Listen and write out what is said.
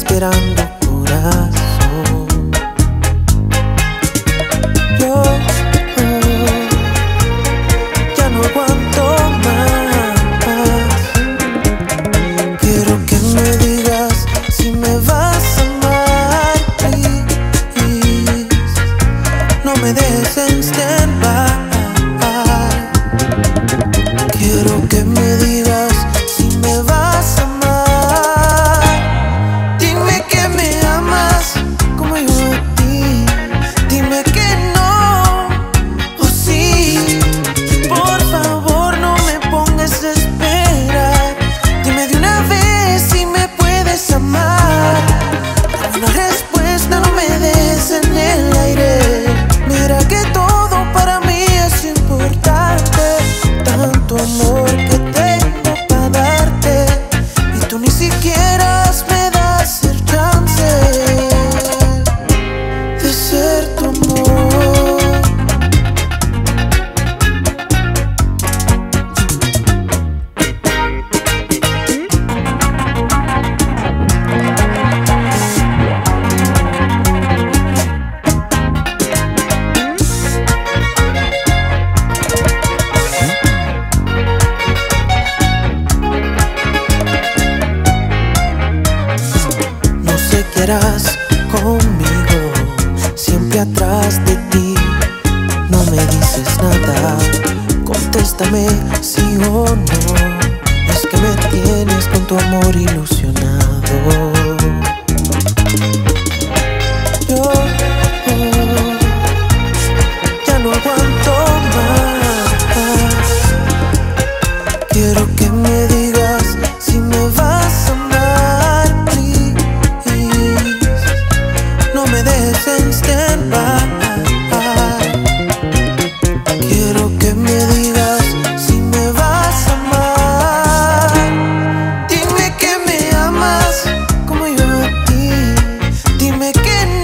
esperando curar ni siquiera estarás conmigo, siempre atrás de ti. No me dices nada, contéstame sí o no. looking